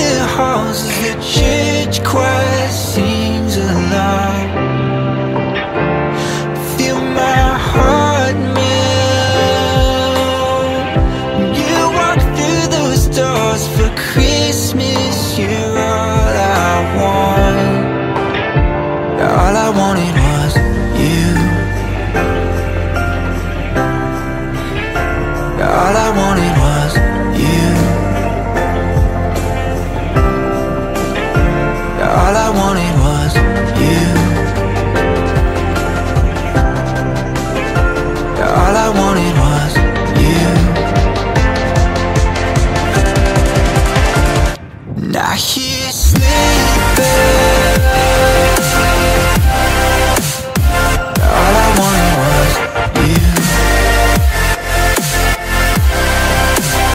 The halls the church choir sings along Feel my heart melt. When you walk through those doors for Christmas You're all I want. All I wanted was I hear sleeping